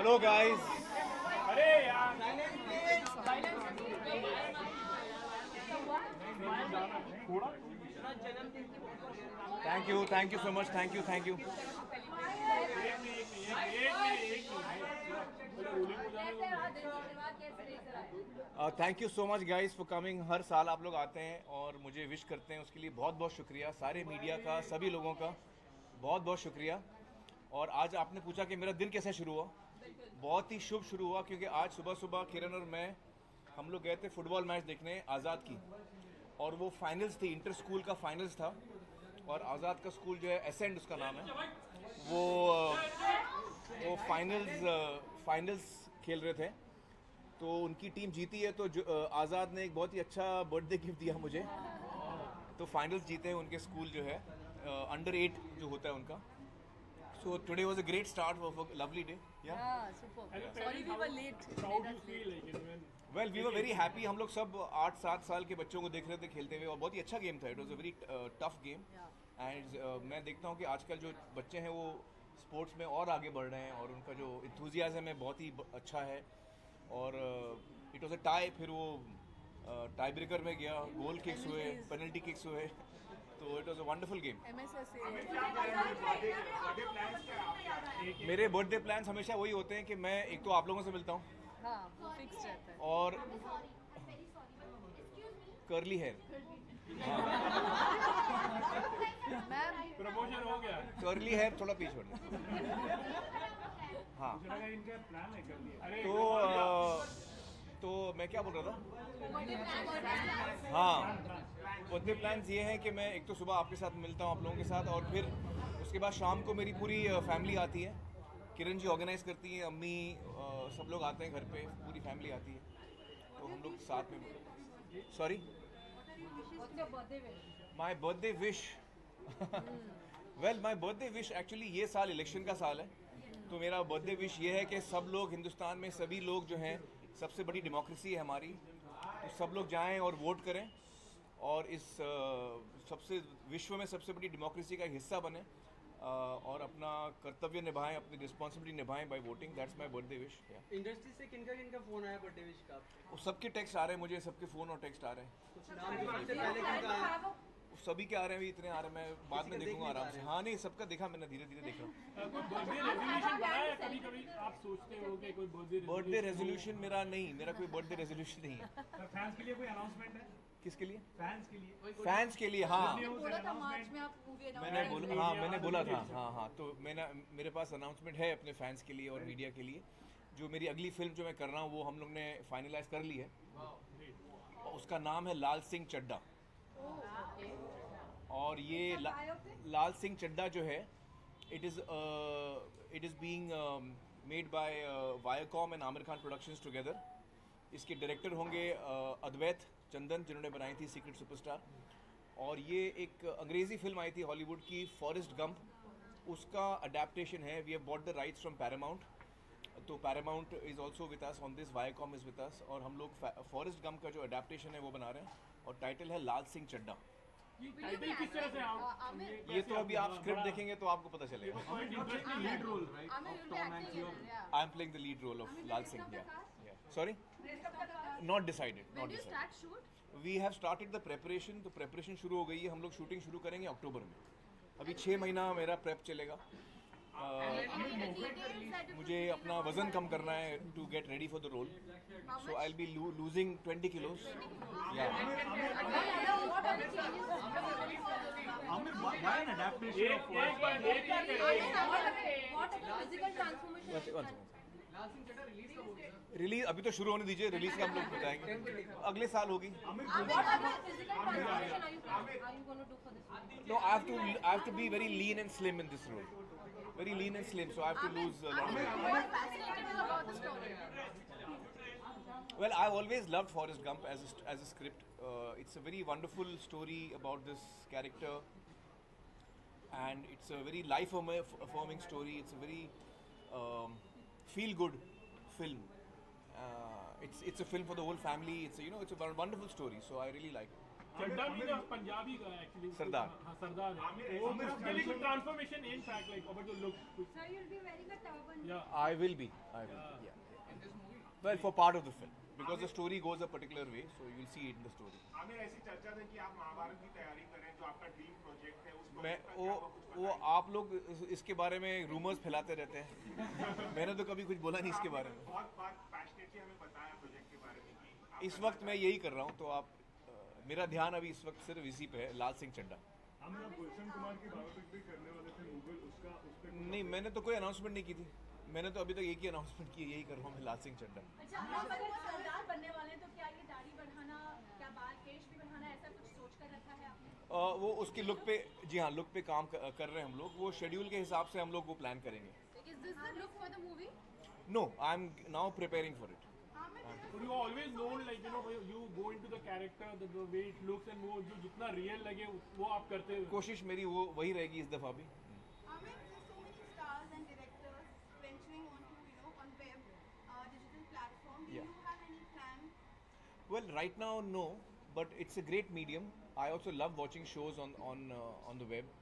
Hello, guys. Thank you thank you so much. Thank you thank you. Thank you so much guys for coming हर साल आप लोग आते हैं और मुझे विश करते हैं उसके लिए बहुत बहुत शुक्रिया सारे मीडिया का सभी लोगों का बहुत बहुत शुक्रिया और आज आपने पूछा कि मेरा दिन कैसे शुरू हुआ बहुत ही शुभ शुरू हुआ क्योंकि आज सुबह सुबह किरण और मैं, हम लोग गए थे फुटबॉल मैच देखने आज़ाद की। और वो फाइनल्स थी इंटर स्कूल का फाइनल्स था। और आज़ाद का स्कूल जो है एसेंड उसका नाम है। वो वो फाइनल्स फाइनल्स खेल रहे थे। तो उनकी टीम जीती है तो आज़ाद ने एक बहुत ही अच्छा बर्थडे गिफ्ट दिया मुझे। तो फाइनल्स जीते हैं उनके स्कूल जो है अंडर एट जो होता है उनका। So today was a great start of a lovely day yeah Yeah, super. Yeah. Sorry we were late. Made to us feel like it when well we were very happy हम लोग सब आठ सात साल के बच्चों को देख रहे थे खेलते हुए और बहुत ही अच्छा गेम था. It was a very tough game Yeah. And मैं देखता हूँ कि आजकल जो बच्चे हैं वो स्पोर्ट्स में और आगे बढ़ रहे हैं और उनका जो इंथुजियाज़म है बहुत ही अच्छा है. और इट वाज अ टाई फिर वो टाई ब्रेकर में गया. गोल किक्स हुए पेनल्टी किक्स हुए. तो it was a wonderful game मेरे बर्थडे प्लान्स हमेशा वही होते हैं कि मैं एक तो आप लोगों से मिलता हूँ। हाँ वो फिक्स रहता है। और करली हेयर प्रमोशन हो गया। करली हेयर थोड़ा पीछे छोड़ हाँ। है तो तो मैं क्या बोल रहा था? हाँ बर्थडे प्लान्स ये हैं कि मैं एक तो सुबह आपके साथ मिलता हूँ आप लोगों के साथ और फिर उसके बाद शाम को मेरी पूरी फैमिली आती है। किरण जी ऑर्गेनाइज करती हैं अम्मी सब लोग आते हैं घर पे पूरी फैमिली आती है। तो हम लोग साथ में sorry my birthday wish well my birthday wish actually ये साल इलेक्शन का साल है। तो मेरा बर्थडे विश ये है कि सब लोग हिंदुस्तान में सभी लोग जो हैं सबसे बड़ी डेमोक्रेसी है हमारी। तो सब लोग जाएँ और वोट करें और इस सबसे विश्व में सबसे बड़ी डेमोक्रेसी का एक हिस्सा बने और अपना कर्तव्य निभाएँ अपनी responsibility निभाएँ by voting that's my birthday wish industry से किनका किनका फ़ोन आया बर्थडे विश का वो सबके टेक्स्ट आ रहे हैं मुझे सबके फ़ोन और टेक्स्ट आ रहे हैं। सभी के आ रहे हैं भी इतने आ रहे हैं मैं बाद में देखूँगा आराम से। हाँ नहीं सबका देखा मैंने धीरे धीरे देखा कोई बर्थडे रेजोल्यूशन बनाया कभी कभी आप सोचते हो कि कोई बर्थडे बर्थडे रेजोल्यूशन मेरा नहीं मेरा कोई बर्थडे रेजोल्यूशन नहीं है। फैंस के लिए कोई अनाउंसमेंट है? किसके लिए? फैंस के लिए। फैंस के लिए हाँ। बोला था मार्च में आप मूवी मैंने बोला हाँ मैंने बोला था हाँ हाँ तो मैंने मेरे पास अनाउंसमेंट है अपने फैंस के लिए और मीडिया के लिए। जो मेरी अगली फ़िल्म जो मैं कर रहा हूँ वो हम लोग ने फाइनलाइज कर ली है। उसका नाम है लाल सिंह चड्डा और ये ला, लाल सिंह चड्डा जो है it is it is being made by Viacom and Aamir Khan productions together इसके डायरेक्टर होंगे uh, अद्वैत चंदन जिन्होंने बनाई थी सीक्रेट सुपरस्टार और ये एक अंग्रेज़ी फ़िल्म आई थी हॉलीवुड की फॉरेस्ट गंप उसका अडेप्टेशन है we have bought the rights from Paramount तो Paramount is also with us on this Viacom is with us और हम लोग फॉरेस्ट गम का जो अडेप्टेशन है वो बना रहे हैं। और टाइटल है लाल सिंह चड्डा टाइटल किस तरह से आप ये तो अभी आप स्क्रिप्ट देखेंगे तो आपको पता चलेगा। Lead role I am playing the lead role of Lal Singh sorry not decided not decided we have started the preparation तो प्रेपरेशन शुरू हो गई है। हम लोग शूटिंग शुरू करेंगे अक्टूबर में। अभी छः महीना मेरा प्रेप चलेगा। Uh, मुझे अपना वज़न कम करना है to get ready for the role so I be losing twenty kilos release अभी तो शुरू होने दीजिए रिलीज़ का हम लोग बताएँगे। अगले साल होगी। No, I have to I have to be very lean and slim in this role. Very lean and slim, so I have to lose a lot. Well, I've always loved Forrest Gump as a, as a script. Uh, it's a very wonderful story about this character, and it's a very life affirm- affirming story. It's a very um, feel good film. Uh, it's it's a film for the whole family. It's a, you know it's a wonderful story. So I really like. it. चड्डा भी ना पंजाबी का actually सरदार। हाँ सरदार है वो very good transformation in fact like about the look Sir, you'll be wearing a turban. या I will be. I will. Yeah. Well, for part of the film, because the story goes a particular way, so you'll see it in the story. हमें ऐसी चर्चा थी कि आप महाभारत की तैयारी करें जो आपका ड्रीम प्रोजेक्ट है उस मैं वो वो आप लोग इसके बारे में रूमर्स फैलाते रहते हैं मैंने तो कभी कुछ बोला नहीं इसके बारे में बहुत बात पैशनेटली हमें बताया प्रोजेक्ट के बारे में इस वक्त मैं यही कर रहा हूँ तो आप मेरा ध्यान अभी इस वक्त सिर्फ़ इसी पे है लाल सिंह चड्डा पे नहीं मैंने तो कोई अनाउंसमेंट नहीं की थी। मैंने तो अभी तक एक ही अनाउंसमेंट की यही कर रहा हूँ मैं लाल सिंह चड्डा अच्छा आप अगर सरदार बनने वाले तो क्या ये दाढ़ी बढ़ाना क्या बाल केश भी बढ़ाना ऐसा कुछ सोच कर रखा है आपने? वो उसकी लुक पे जी हाँ लुक पे काम कर रहे हैं हम लोग। वो शेड्यूल के हिसाब से हम लोग वो प्लान करेंगे? No I am now preparing for it But you always known like you know you go into the character the, the way it looks and वो जो जितना real लगे वो आप करते हो कोशिश मेरी वो वही रहेगी इस दफ़ा भी Amit, there's so many stars and directors venturing onto, you know, on web, uh, digital platform. Do Yeah. you have any plan? Well, right now, no, but it's a great medium. I also love watching shows on on uh, on the web,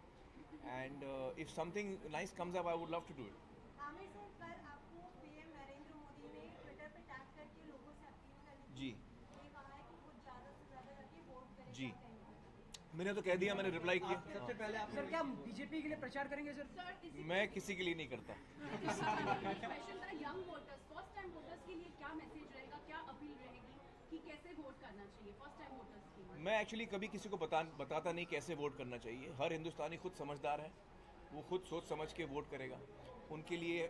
and uh, if something nice comes up, I would love to do it. Aamir sir कल आपको PM Narendra Modi ने Twitter पे tag करके लोगों से appeal करने जी ये कहा है कि वो ज़्यादा से ज़्यादा करके वोट करें जी। क्या कहेंगे? मैंने तो कह दिया मैंने रिप्लाई किया। सबसे पहले आप सर क्या बीजेपी के लिए प्रचार करेंगे सर? हाँ। मैं किसी के लिए नहीं करता। Young voters first time voters के लिए क्या मैसेज रहेगा क्या अपील रहेगी कि कैसे वोट करना चाहिए फ़र्स्ट टाइम वोटर्स के लिए? मैं एक्चुअली कभी किसी को बता बताता नहीं कैसे वोट करना चाहिए। हर हिंदुस्तानी खुद समझदार है। वो खुद सोच समझ के वोट करेगा। उनके लिए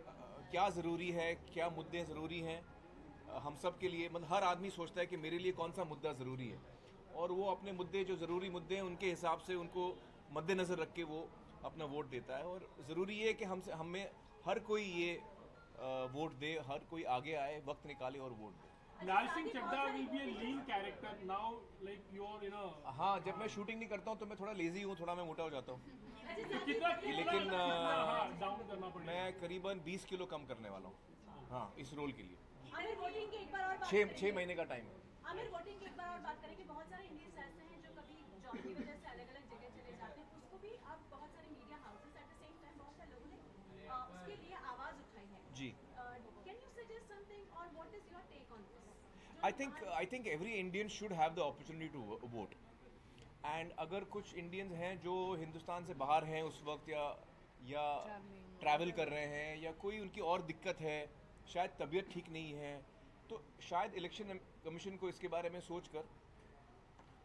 क्या ज़रूरी है क्या मुद्दे ज़रूरी हैं हम सब के लिए मतलब हर आदमी सोचता है कि मेरे लिए कौन सा मुद्दा ज़रूरी है। और वो अपने मुद्दे जो ज़रूरी मुद्दे हैं उनके हिसाब से उनको मद्देनज़र रख के वो अपना वोट देता है। और ज़रूरी ये है कि हमसे हमें हर कोई ये वोट दे हर कोई आगे आए वक्त निकाले और वोट दे। लाल सिंह चड्डा हाँ। जब मैं शूटिंग नहीं करता हूँ तो मैं थोड़ा लेजी हूँ थोड़ा मैं मोटा हो जाता हूँ। तो लेकिन, हाँ डाउन करना मैं करीबन 20 किलो कम करने वाला हूँ। हाँ इस रोल के लिए। छः महीने का टाइम है। आमिर वोटिंग की एक बार और बात करें कि बहुत सारे इंडियंस ऐसे हैं जो कभी जॉब की वजह से अलग अलग जगह चले जाते हैं। उसको भी अब बहुत सारे media houses at the same time बहुत सारे लोगों ने उसके लिए आवाज़ उठाई है। जी। कैन यू सजेस्ट समथिंग और what is your take on this I think I think every Indian should have the opportunity to vote and अगर कुछ इंडियंस हैं जो हिंदुस्तान से बाहर हैं उस वक्त या या ट्रैवल कर रहे हैं या कोई उनकी और दिक्कत है शायद तबीयत ठीक नहीं है तो शायद इलेक्शन कमीशन को इसके बारे में सोच कर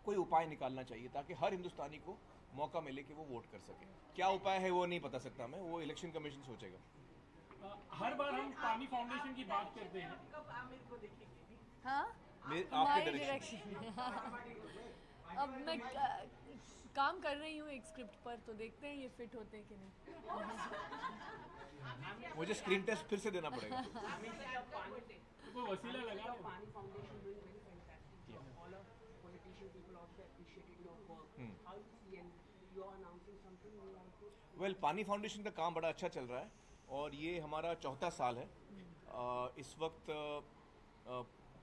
कोई उपाय निकालना चाहिए ताकि हर हिंदुस्तानी को मौका मिले कि वो वोट कर सके। क्या उपाय है वो नहीं बता सकता मैं वो इलेक्शन कमीशन सोचेगा। हर बार हम पानी फाउंडेशन की बात करते हैं। हाँ? मेरे- आपके My डायरेक्शन अब मैं क- काम कर रही हूँ एक स्क्रिप्ट पर तो देखते हैं ये फिट होते हैं कि नहीं। मुझे स्क्रीन टेस्ट फिर से देना पड़ेगा। कोई वसीला लगा रहे Pani Foundation doing very fantastic. All of politician people also appreciated your work. How you see and you are announcing something new also. Well Paani foundation का काम बड़ा अच्छा चल रहा है और ये हमारा चौथा साल है। अ, इस वक्त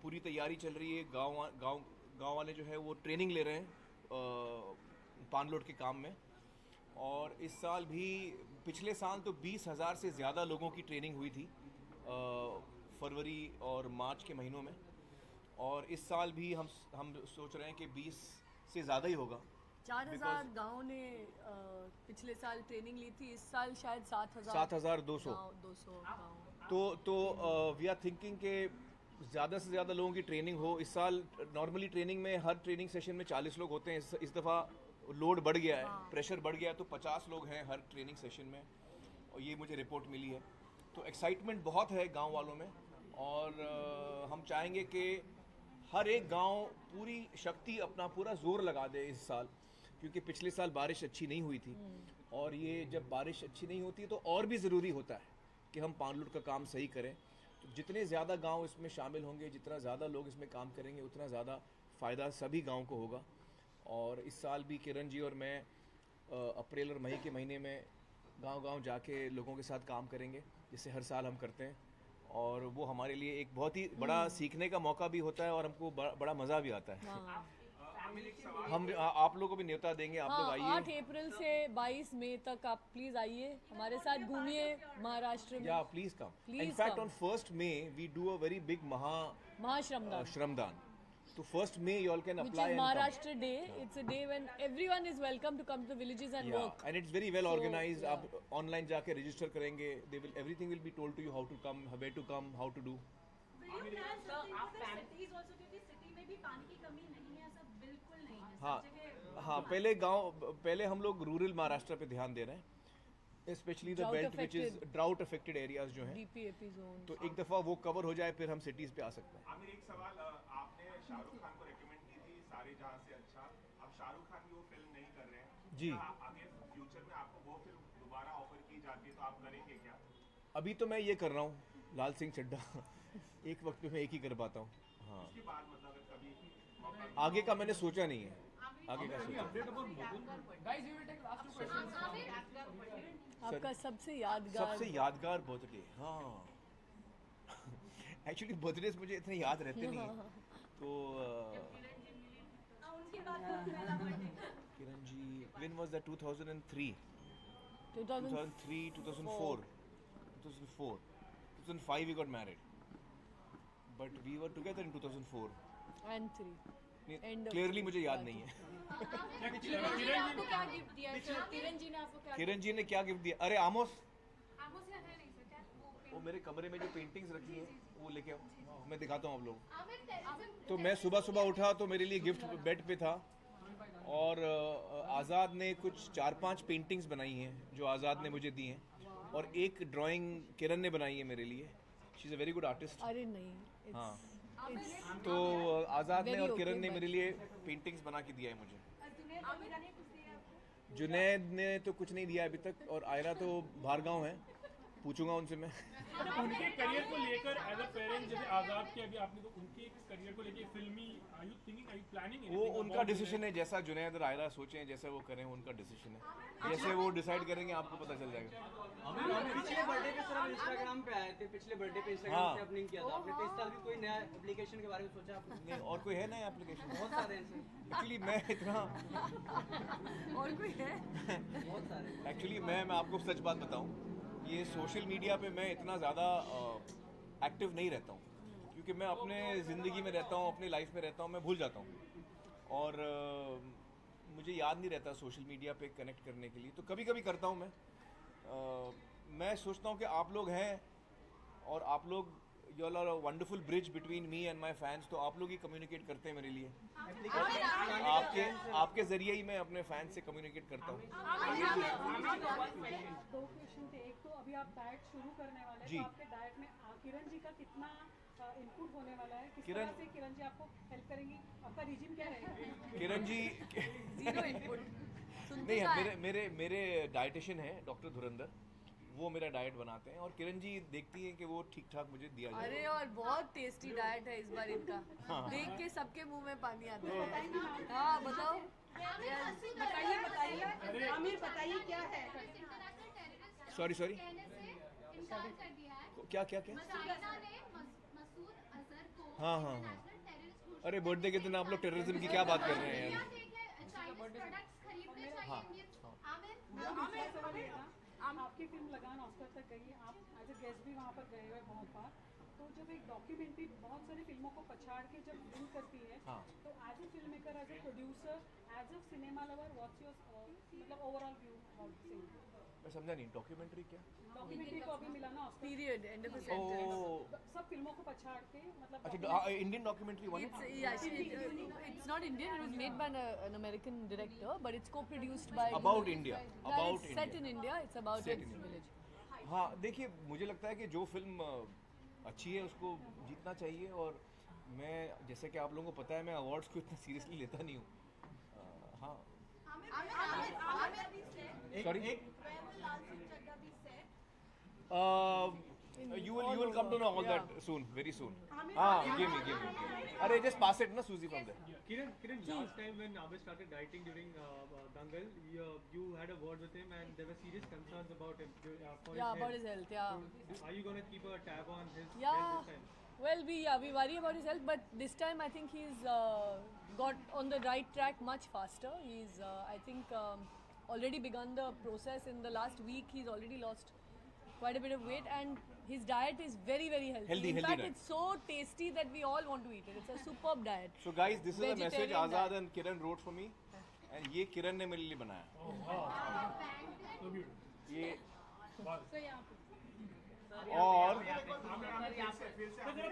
पूरी तैयारी चल रही है। गाँव गाँव गाँव वाले जो है वो ट्रेनिंग ले रहे हैं पान लोड के काम में। और इस साल भी पिछले साल तो बीस हज़ार से ज़्यादा लोगों की ट्रेनिंग हुई थी। फरवरी और मार्च के महीनों में। और इस साल भी हम हम सोच रहे हैं कि बीस से ज़्यादा ही होगा। चार हज़ार गाँव ने अ, पिछले साल ट्रेनिंग ली थी इस साल शायद सात हज़ार। सात हज़ार दो सौ। दो सौ तो तो वी आर थिंकिंग के ज़्यादा से ज़्यादा लोगों की ट्रेनिंग हो। इस साल नॉर्मली ट्रेनिंग में हर ट्रेनिंग सेशन में 40 लोग होते हैं। इस, इस दफ़ा लोड बढ़ गया है प्रेशर बढ़ गया है तो 50 लोग हैं हर ट्रेनिंग सेशन में। और ये मुझे रिपोर्ट मिली है। तो एक्साइटमेंट बहुत है गाँव वालों में। और हम चाहेंगे कि हर एक गाँव पूरी शक्ति अपना पूरा ज़ोर लगा दे इस साल क्योंकि पिछले साल बारिश अच्छी नहीं हुई थी। और ये जब बारिश अच्छी नहीं होती तो और भी ज़रूरी होता है कि हम पानलुट का काम सही करें। तो जितने ज़्यादा गाँव इसमें शामिल होंगे जितना ज़्यादा लोग इसमें काम करेंगे उतना ज़्यादा फ़ायदा सभी गाँव को होगा। और इस साल भी किरण जी और मैं अप्रैल और मई के महीने में गांव-गांव जाके लोगों के साथ काम करेंगे जिससे हर साल हम करते हैं। और वो हमारे लिए एक बहुत ही बड़ा सीखने का मौका भी होता है और हमको बड़ा, बड़ा मज़ा भी आता है। हम आ, आप लोगों को भी न्योता देंगे आप लोग हाँ आइए। आठ अप्रैल से 22 मई तक आप प्लीज़ आइए हमारे साथ घूमिए महाराष्ट्र में। या please come in fact on first May we do a very big Maha Mahashramdan. Shramdan. So first May you all can apply. which is come. Maharashtra Day. It's a day when everyone is welcome to come to the villages and Yeah, work. and it's very well So, organized. yeah. आप online जाके register करेंगे. They will everything will be told to you how to come, where to come, how to do. Will you plan something for the cities also क्योंकि city में भी पानी की कमी नहीं है ऐसा बिल्कुल नहीं है हाँ हाँ पहले गाँव पहले हम लोग रूरल महाराष्ट्र पे ध्यान दे रहे हैं specially the belt which is drought affected areas जो हैं तो एक दफ़ा वो कवर हो जाए फिर हम सिटीज़ पे आ सकते हैं आमिर एक सवाल अ, शाहरुख खान को रेकमेंड की थी सारे जहाँ से अच्छा। अब शाहरुख खान की वो फ़िल्म नहीं कर रहे हैं। जी। आगे फ्यूचर में आपको वो फ़िल्म दोबारा ऑफ़र की जाती है तो आप करेंगे क्या? अभी तो मैं ये कर रहा हूँ लाल सिंह चड्ढा। एक वक्त में मैं एक ही कर पाता हूँ। हाँ। उसके बाद मतलब कभी आगे का मैंने सोचा नहीं है। आगे का सोचा। आपका सबसे यादगार। सबसे यादगार बर्थडे हाँ। एक्चुअली बर्थडेज मुझे इतने याद रहते नहीं हैं। तो birthday Kiran ji when was that? 2003 2000 2003 2004 2004 2005 we got married. But we were together in 2004 and three. End of- clearly मुझे याद नहीं है। क्या गिफ्ट दिया किरण जी ने क्या किरण जी ने क्या गिफ्ट दिया? अरे आमोस? आमोस यहाँ है नहीं वो वो मेरे कमरे में जो पेंटिंग्स रखी हैं। वो लेके मैं दिखाता हूँ आप लोग तो मैं सुबह सुबह उठा तो मेरे लिए गिफ्ट बेड पे था और आज़ाद ने कुछ चार पाँच पेंटिंग्स बनाई हैं जो आज़ाद ने मुझे दी हैं और एक ड्राइंग किरण ने बनाई है मेरे लिए। She is a very good artist अरे नहीं हाँ। it's, तो आज़ाद ने और okay, किरण ने मेरे लिए पेंटिंग्स बना के दिया है मुझे। जुनैद अमीरा ने कुछ दिया आपको? जुनैद ने तो कुछ नहीं दिया अभी तक और आयरा तो बाहर गाँव है। पूछूँगा उनसे मैं। उनके करियर को लेकर एज अ पेरेंट जैसे आज़ाद के अभी आपने तो उनके करियर को लेकर फिल्मी are you thinking are you planning वो उनका डिसीज़न है जैसा जुनैद और आयरा सोचें जैसा वो करें उनका डिसीज़न है। जैसे वो डिसाइड करेंगे आपको पता चल जाएगा। पिछले बर्थडे पे सर हम इंस्टाग्राम पे आए थे पिछले बर्थडे पे इंस्टाग्राम हाँ। से अपने किया था। आपने तो इस साल भी कोई नया एप्लीकेशन के बारे में सोचा? आपने नहीं और कोई है नया एप्लीकेशन बहुत सारे हैं एक्चुअली मैं इतना और कोई है? बहुत सारे। एक्चुअली मैं मैं आपको सच बात बताऊँ। ये सोशल मीडिया पे मैं इतना ज़्यादा एक्टिव नहीं रहता हूँ। क्योंकि मैं अपने ज़िंदगी में रहता हूँ अपने लाइफ में रहता हूँ मैं भूल जाता हूँ। और आ, मुझे याद नहीं रहता सोशल मीडिया पे कनेक्ट करने के लिए। तो कभी कभी करता हूँ मैं। आ, मैं सोचता हूँ कि आप लोग हैं और आप लोग you are wonderful bridge between me and my fans तो आप लोग ही कम्युनिकेट करते हैं मेरे लिए। आपके आपके ज़रिए ही मैं अपने फैंस से कम्युनिकेट करता हूँ। दो क्वेश्चन थे एक तो अभी आप डाइट शुरू करने वाले जी। तो आपके डाइट में किरण जी का कितना इनपुट होने वाला है किस किरण- से किरण जी आपको हेल्प करेंगी आपका रिजिम क्या रहेगा किरण जी ज़ीरो इनपुट नहीं क्या मेरे मेरे मेरे डाइटिशियन है डॉक्टर धुरंधर। वो मेरा डाइट बनाते हैं और किरण जी देखती हैं कि वो ठीक ठाक मुझे दिया जाए। अरे और बहुत टेस्टी डाइट है इस बार इनका। देख के सबके मुँह में पानी आता है। हाँ बताओ। बताइए बताइए। आमिर बताइए क्या है? सॉरी सॉरी है। क्या क्या क्या? हाँ, हाँ, हाँ। अरे बर्थडे के दिन आप लोग टेररिज्म की क्या बात कर रहे हैं? यार है। था आपकी फ़िल्म लगान ऑस्कर तक गई आप एज अ गेस्ट भी वहाँ पर गए हुए बहुत बार तो जब एक डॉक्यूमेंट्री बहुत सारी फ़िल्मों को पछाड़ के जब फ़िल्म करती है हाँ। तो as a film maker as a producer as a cinema lover what's your मतलब ओवरऑल व्यू अबाउट मैं समझा नहीं डॉक्यूमेंट्री क्या डॉक्यूमेंट्री को अभी मिला ना period end of the sentence सब फ़िल्मों को पछाड़ के मतलब अच्छा Indian documentary one uh, American director, but it's co-produced by. About India. Yeah, About it's set India. in India. It's about Set its in India. village. हाँ देखिए मुझे लगता है कि जो फ़िल्म अच्छी है उसको जीतना चाहिए और मैं जैसे कि आप लोगों को पता है मैं अवार्ड्स को इतना सीरियसली लेता नहीं हूँ अ, हाँ आमिर आमिर आमिर भी said sorry Uh, you will you will come to know all that soon, very soon. Ah, give me, give me. Give just pass it, na, Susie, from there. Kiran, Kiran, last time when Abhis started dieting during uh, uh Dangal, you, uh, you had a word with him and there were serious concerns about him. Uh, Yeah, his about his health. Yeah. Are you going to keep a tab on his Yeah. health this time? Well, we yeah we worry about his health, but this time I think he's uh, got on the right track much faster. He's uh, I think um, already begun the process in the last week. He's already lost quite a bit of weight, and his diet is very very healthy. Healthy, In healthy fact, diet. it's so tasty that we all want to eat it. It's a superb diet. So guys, this is a message Azad diet. and Kiran wrote for me, and ये किरण ने मेरे लिए बनाया So beautiful. ये So यहाँ पे और तो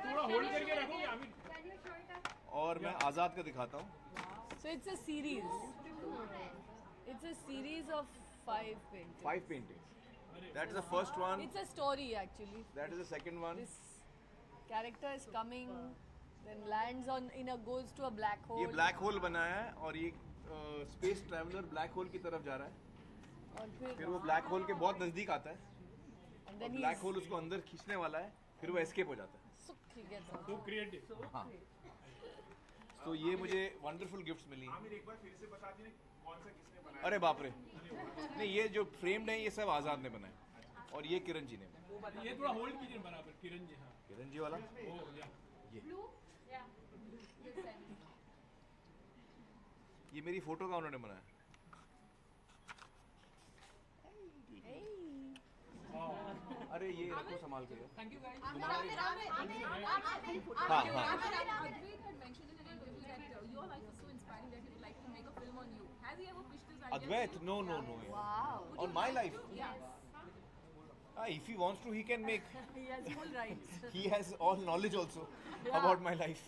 थोड़ा होल्ड करके रखोगे Aamir Can you show it up? और मैं आज़ाद का दिखाता हूँ So it's a series. It's a series of five paintings. five paintings. That is the first one. It's a story actually. That is the second one. This character is coming, then lands on in a goes to a black hole. ये black hole बनाया है और ये space traveller black hole की तरफ़ जा रहा है और फिर फिर वो ब्लैक होल के बहुत नज़दीक आता है and then black he's whole उसको अंदर खींचने वाला है फिर वो एस्केप हो जाता है gets out. so creative हाँ तो ये मुझे वंडरफुल गिफ्ट्स मिली आमिर एक बार फिर से बता दीजिए कौन सा किसने बनाया अरे बाप रे नहीं ये जो फ्रेम्ड है ये सब आज़ाद ने बनाए और ये किरण जी ने ये थोड़ा होल्ड कीजिए बराबर किरण जी हाँ किरण जी वाला ओ या. ये मेरी फ़ोटो का उन्होंने बनाया अरे ये रखो संभाल के हाँ हाँ had mentioned uh, to a idea? Advait no no no Wow. on my life Yes. ah, if he wants to he can make He has full rights. he has all knowledge also about my life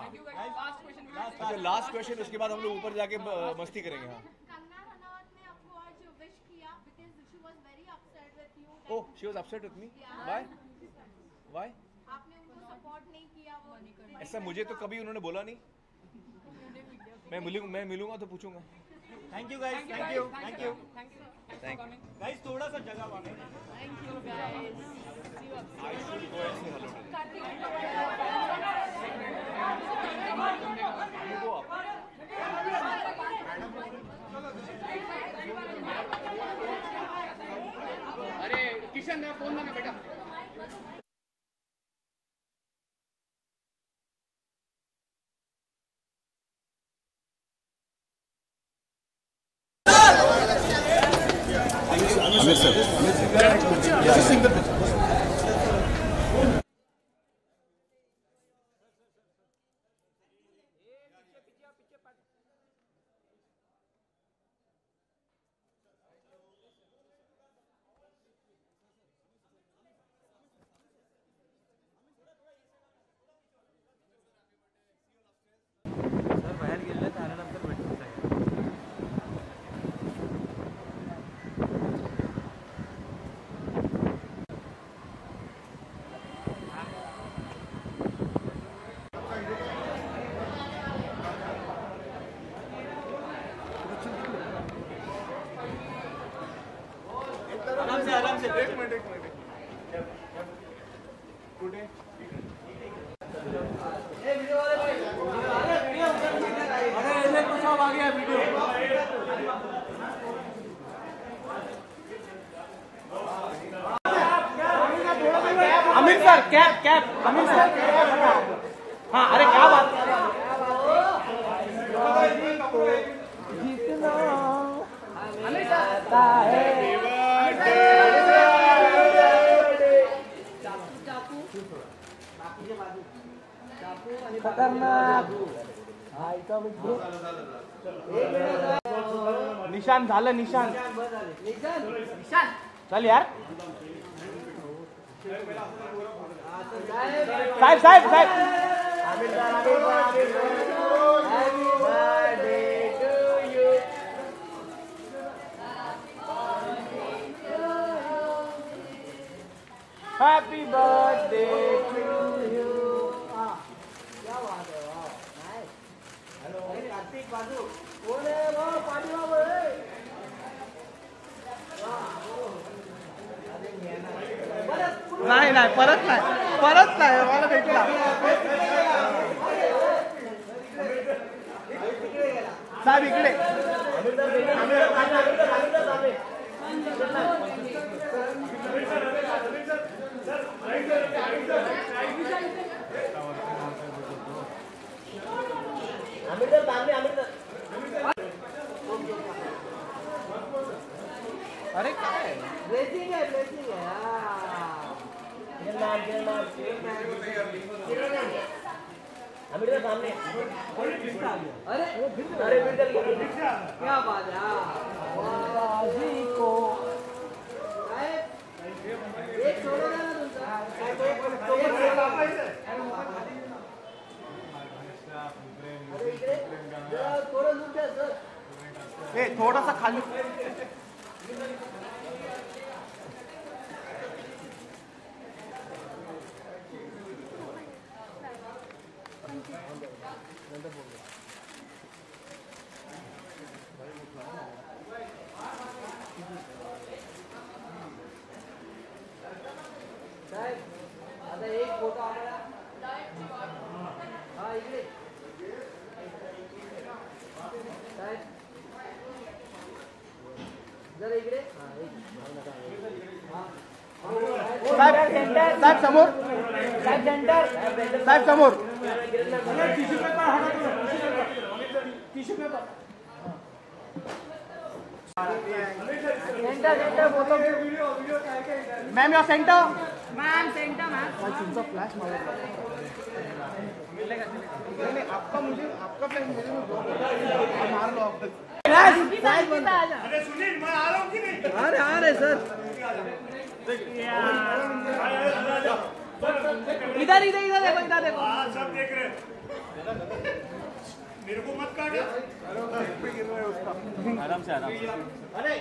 Thank you guys. Last question. अच्छा last question उसके बाद हम लोग ऊपर जाके ब- मस्ती करेंगे हाँ कंगना रनौत ने आपको आज विश किया because she was very upset with you Oh, she was upset with me. Why? Why? आपने उनको सपोर्ट नहीं किया वो ऐसा मुझे तो कभी उन्होंने बोला नहीं मैं मिलूँगा मैं मिलूँगा तो पूछूँगा। Thank you guys thank you thank you thank you guys थोड़ा सा जगह वाले Thank you. Guys. See you up. I should go and say hello you अरे किशन मेरा फ़ोन ना बेटा सर बाहेर गेले त्यानंतर भेटतो सगळं आराम से आराम से एक मिनट एक मिनट तो आ गया video Aamir sir cap cap Aamir sir. हाँ अरे क्या बात निशान झालं निशान. चल यार. साहेब साहेब साहेब. हॅपी बर्थडे नाही नाही परत नाही. परत नाही मला भेटला. साहेब इकडे. अमृतर अरे काय ब्लेसिंग है ब्लेसिंग है। हाँ। Kiran ma'am Kiran ma'am Kiran ma'am Amritsar सामने। अरे अरे फिर चल गया। क्या बात है हाँ। जी को। एक द्या ना तुमचा साहेब, एक- साहेब आता एक फोटो आम्हाला हा इकडे साहेब जरा इकडे साहेब साहेब समोर. साहेब सेंटर साहेब समोर. Tissue centre centre photo ma'am your centre ma'am centre ma'am. तुमचा फ्लॅश मला नहीं नहीं आपका मुझे आपका फ्लैश मैं मार लो आप अरे सुनील मैं आ रहा हूँ कि नहीं? अरे आ रहे सर। इधर इधर इधर देखो इधर देखो हाँ सब देख रहे मेरे को मत काटा आराम से आराम से अरे